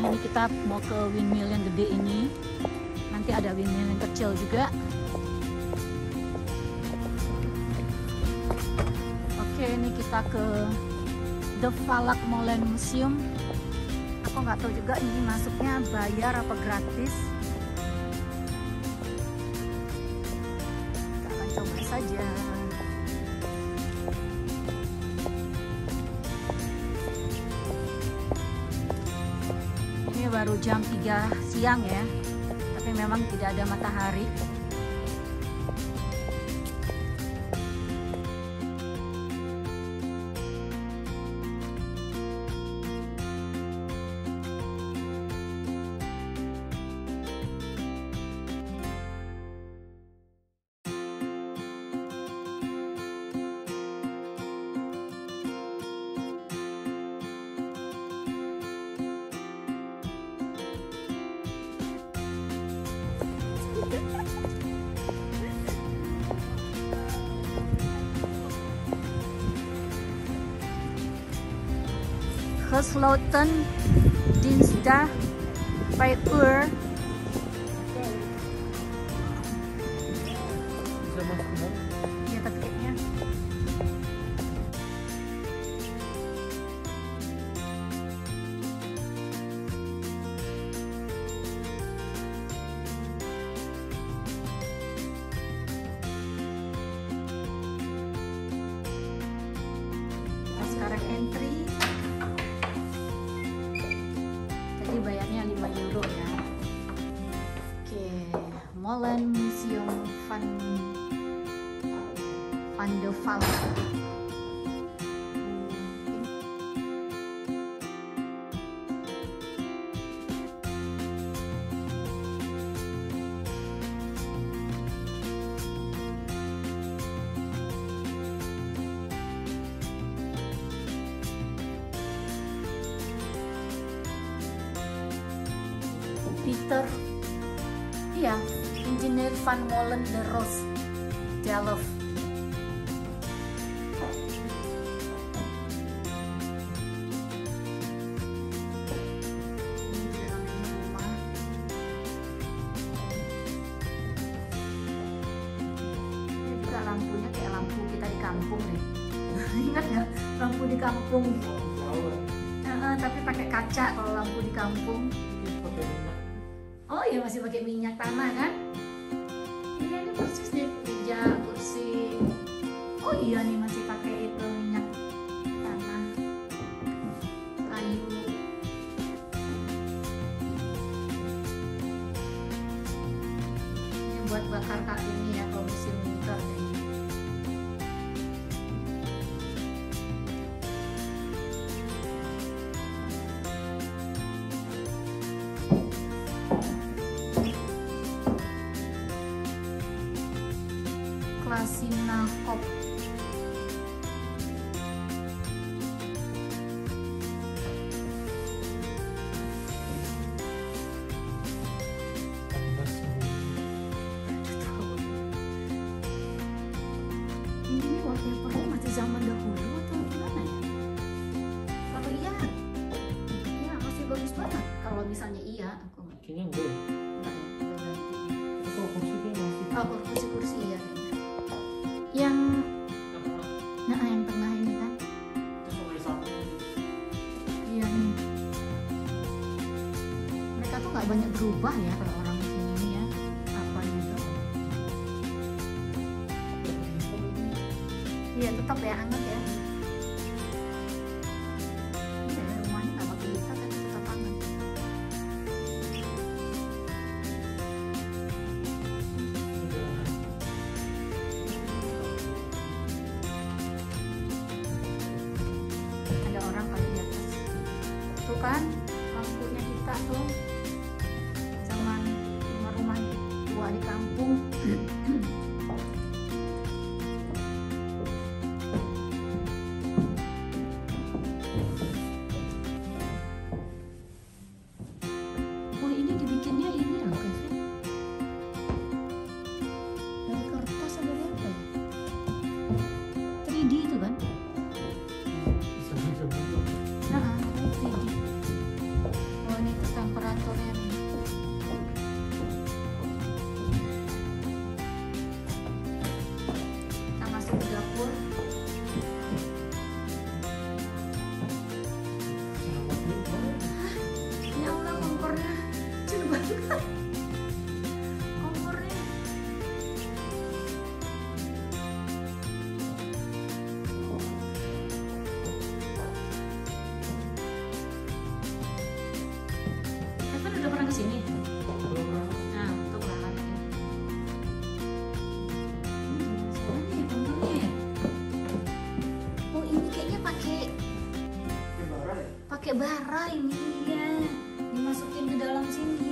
Ini kita mau ke windmill yang gede ini. Nanti ada windmill yang kecil juga. Oke ini kita ke The Falak Molen Museum. Aku nggak tahu juga ini masuknya bayar apa gratis. Kita akan coba saja. jam 3 siang ya. Tapi memang tidak ada matahari. Besloten Dinsda by Ur on the kalau kursi ya. Yang nah yang tengah ini kan? Iya nih. Mereka tuh nggak banyak berubah ya. you.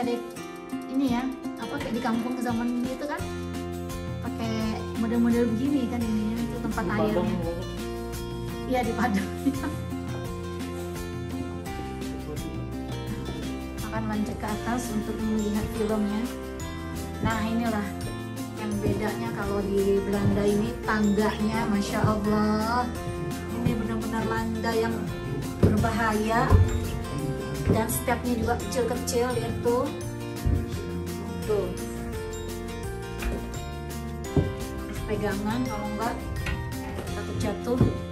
Kita di ini ya apa kayak di kampung zaman itu kan. Pakai model-model begini kan ininya itu tempat airnya. Iya di Padang. Akan lanjut ke atas untuk melihat filmnya. Nah inilah yang bedanya kalau di Belanda ini tangganya, masya Allah, ini benar-benar landa yang berbahaya dan stepnya juga kecil-kecil lihat tuh, tuh. Pegangan kalau enggak takut jatuh.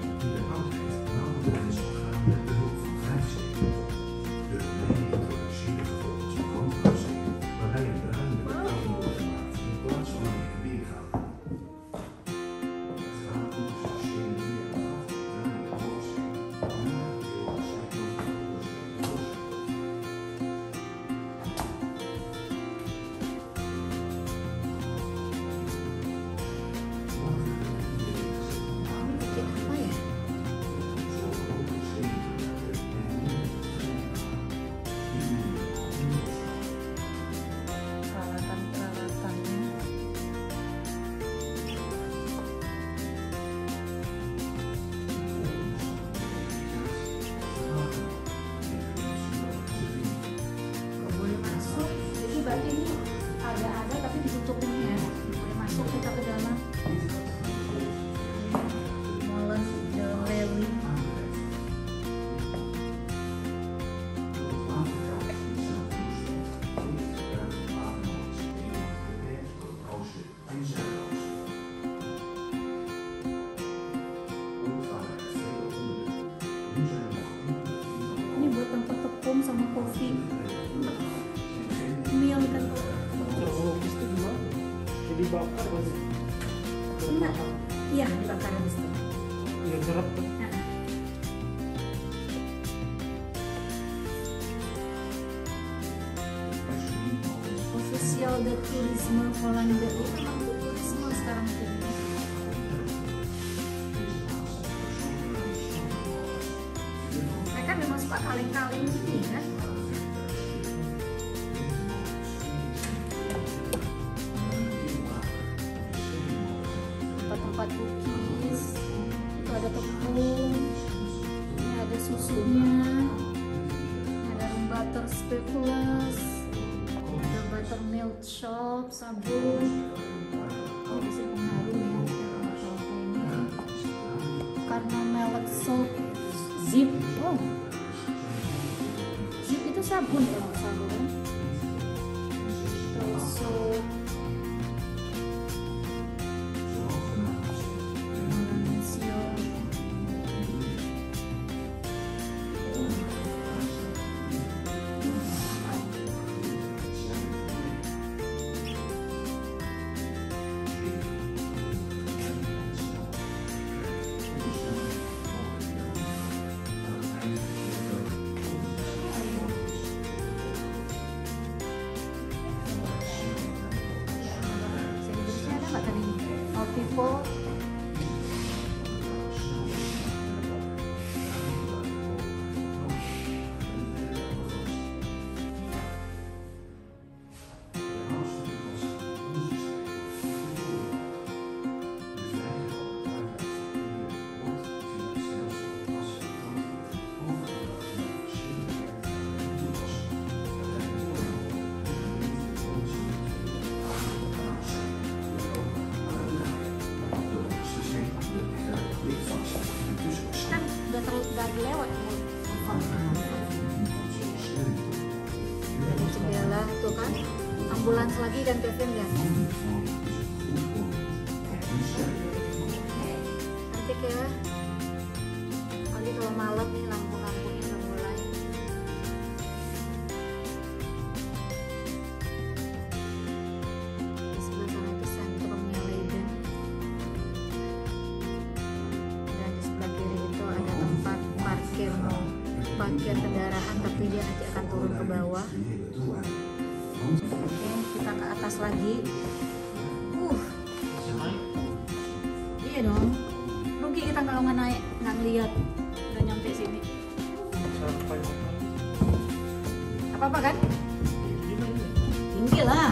Jadi bakar pasti. Enggak. Iya, dibakar habis itu. Iya kan? Nah. Official de Tourisme Holanda itu turisme sekarang itu. Mereka memang suka kaleng-kaleng kue pulas ada buttermilk shop sabun oh bisa ya? Karena melek soap zip. Oh. Zip itu sabun ya sabun. Terus eh, ambulans lagi lagi. Uh. Iya dong. Rugi kita kalau nggak naik nggak ngeliat udah nyampe sini. Apa apa kan? Tinggi lah.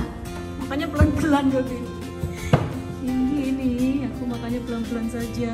Makanya pelan pelan gue tinggi ini. Aku makanya pelan pelan saja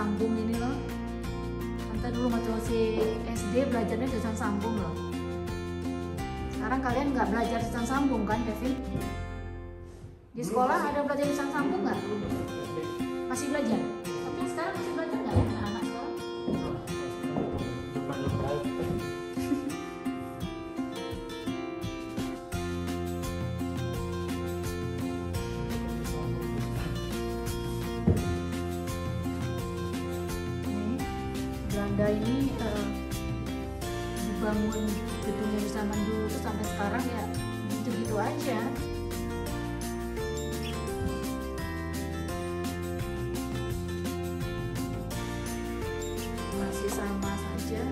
sambung ini loh. Tante dulu waktu masih SD belajarnya tulisan sambung loh. Sekarang kalian nggak belajar tulisan sambung kan, Kevin? Di sekolah ada belajar tulisan sambung nggak? Masih belajar? Belanda ini uh, dibangun gedungnya di zaman dulu tuh sampai sekarang ya gitu-gitu aja. Masih sama saja.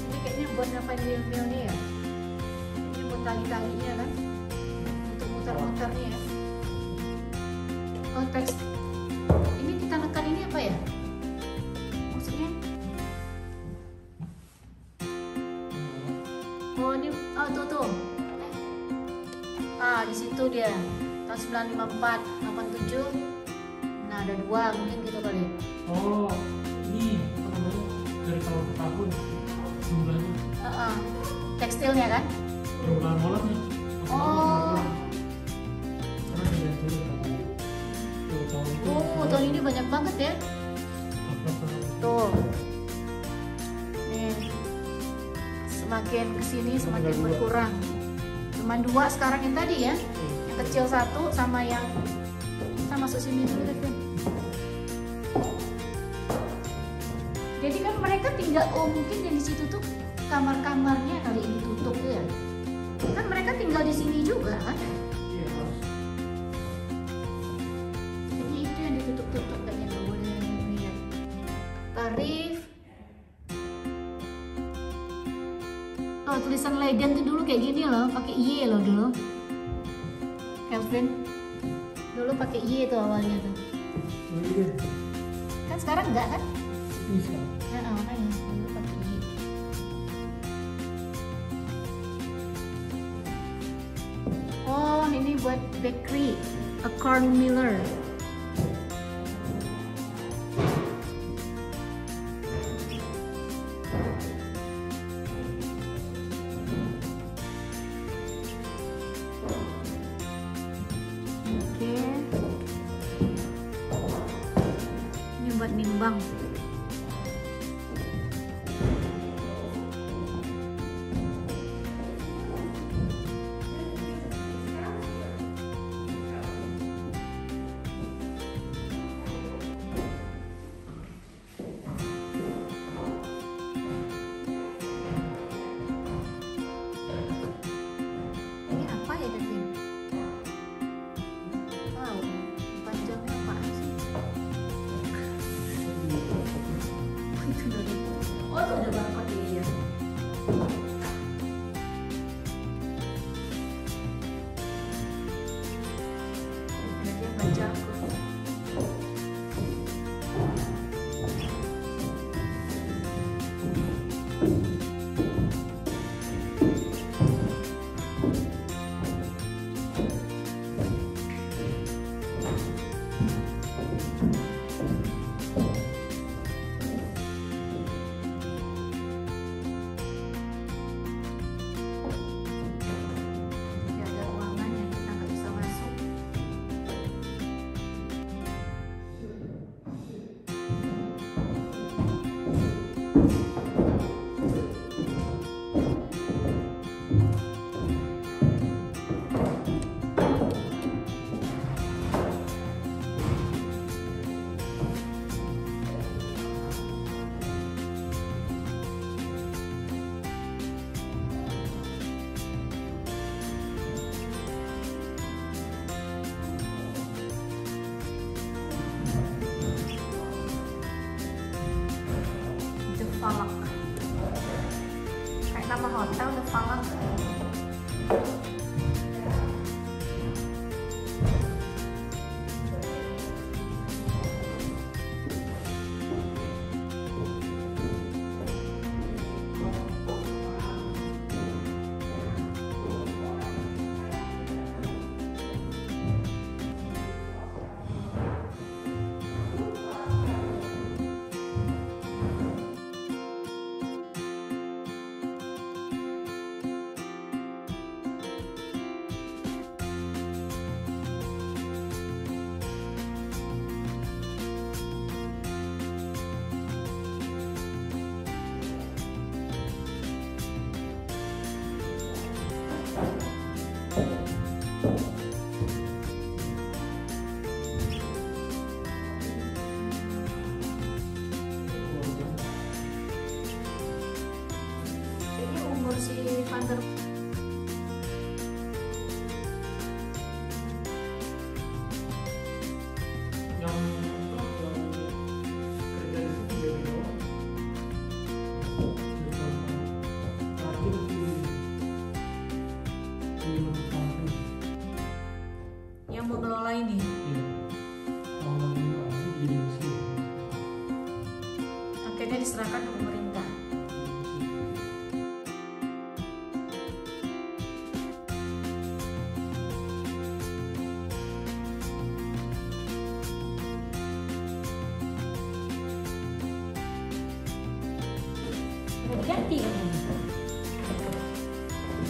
Ini kayaknya buat ngapain mil-milnya ya? Ini buat tali-talinya Tahun 954, 87. Nah, ada dua mungkin gitu kali. ya. Oh, ini apa namanya? Dari tahun ke tahun jumlahnya. Heeh. Tekstilnya kan? Jumlah moletnya. Oh. Oh, tahun ini banyak banget ya. Tuh. Nih. Semakin ke sini semakin berkurang. Cuman dua sekarang yang tadi ya. Kecil satu sama yang kita masuk sini dulu deh. Jadi kan mereka tinggal oh mungkin yang di situ tuh kamar-kamarnya kali ini tutup ya. Kan mereka tinggal di sini juga kan? Iya. Jadi itu yang ditutup-tutup nggak boleh lihat. Tarif. Oh tulisan Leiden tuh dulu kayak gini loh, pakai Y loh dulu. Kelvin. Dulu pakai Y tuh awalnya tuh. Oh, iya. Kan sekarang enggak kan? Bisa. Nah, makanya dulu pakai Y. Oh, ini buat bakery, a corn miller.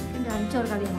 Kan udah hancur kali yang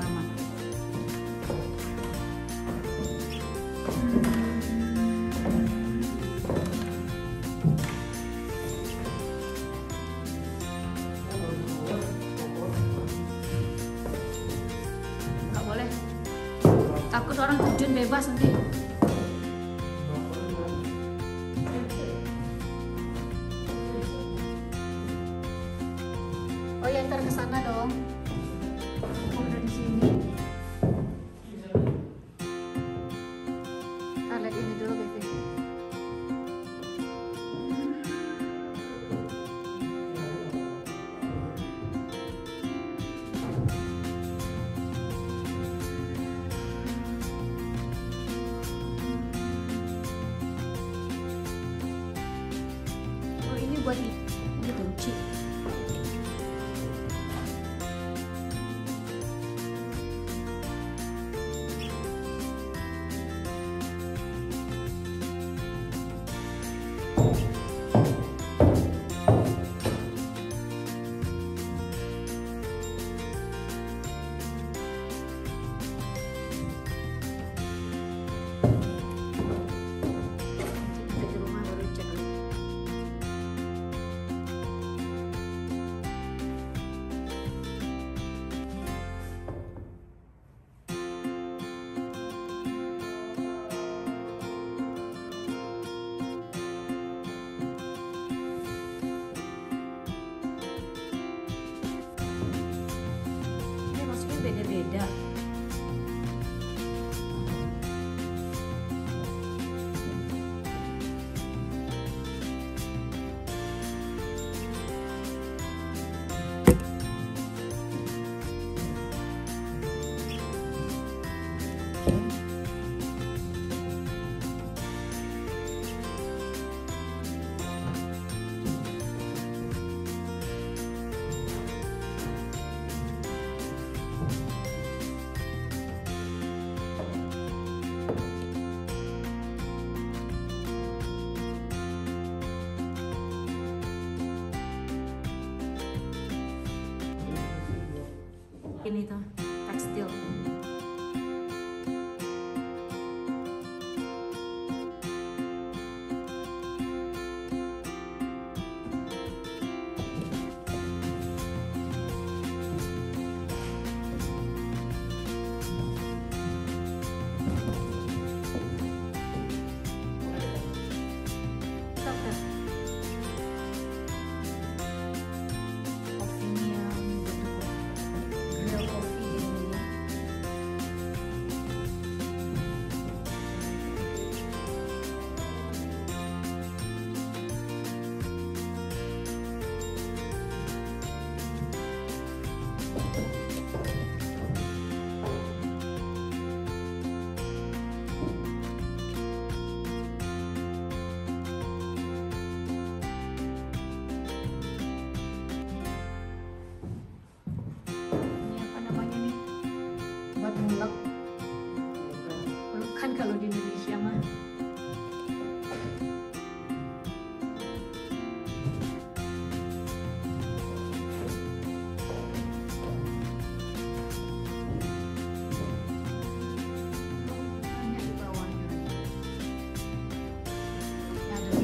Ini maksudnya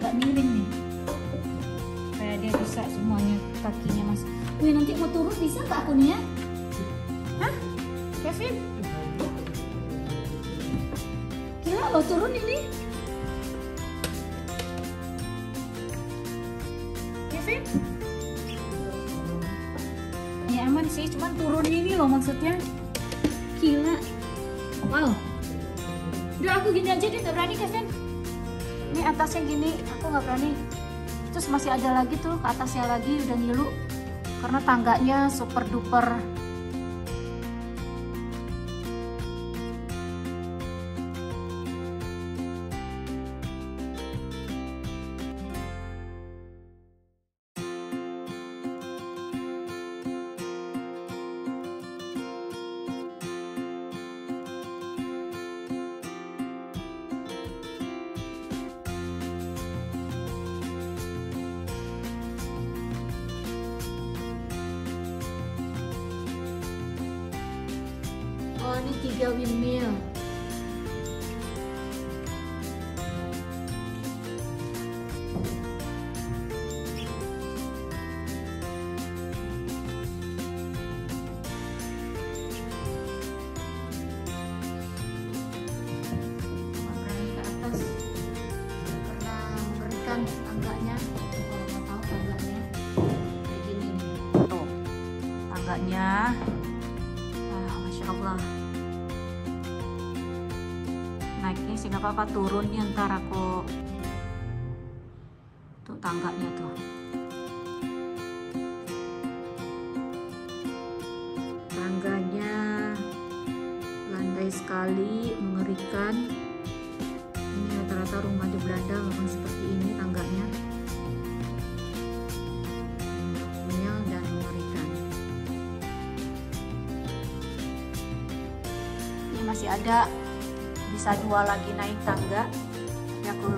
agak miring nih supaya dia bisa semuanya kakinya mas Wih nanti mau turun bisa nggak aku nih ya? Hah? Kevin? Gila lo turun ini Kevin? Ya aman sih, cuman turun ini loh maksudnya Gila Wow Udah aku gini aja deh, gak berani Kevin atasnya gini, aku gak berani. Terus masih ada lagi tuh, ke atasnya lagi udah ngilu. Karena tangganya super duper Oh ini sih nggak apa-apa turunnya ntar aku tuh tangganya tuh. Tangganya landai sekali mengerikan. Ini rata-rata rumah di Belanda memang seperti ini tangganya. Dan mengerikan. Ini masih ada bisa dua lagi naik tangga. Tapi aku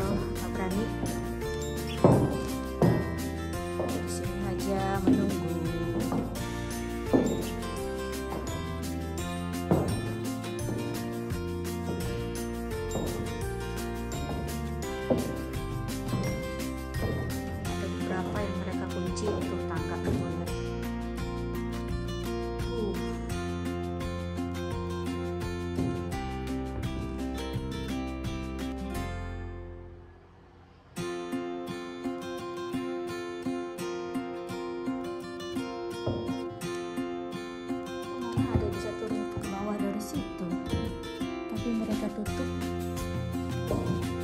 うん。